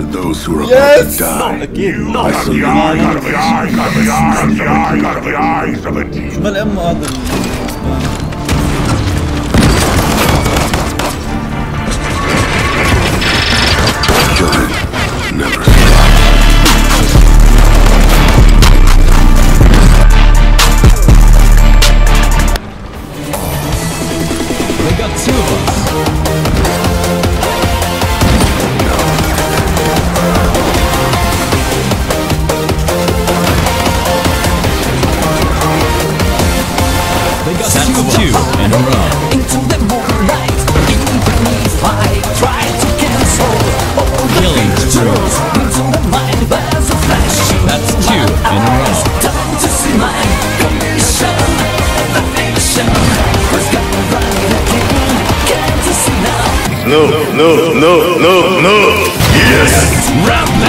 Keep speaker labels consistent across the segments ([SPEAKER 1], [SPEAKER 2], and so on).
[SPEAKER 1] To those who are
[SPEAKER 2] Yes!
[SPEAKER 1] about to die,
[SPEAKER 2] أكيد
[SPEAKER 1] I salute you.
[SPEAKER 2] ما الام هذا
[SPEAKER 1] Killing never stop.
[SPEAKER 3] They got two of us.
[SPEAKER 1] No, no, no, no, no. Yes.
[SPEAKER 3] Rampage!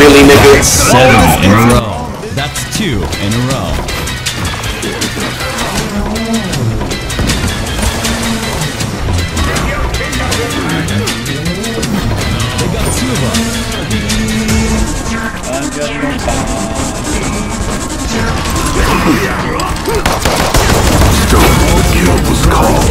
[SPEAKER 4] Really, nigga?
[SPEAKER 3] Seven in a row. That's two in a row. They got two of us.
[SPEAKER 1] Kill was called.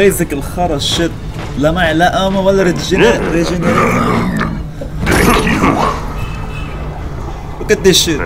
[SPEAKER 2] بيزك الخرا الشت لا معي لا امه ولا ريجينيريت Look at this shit.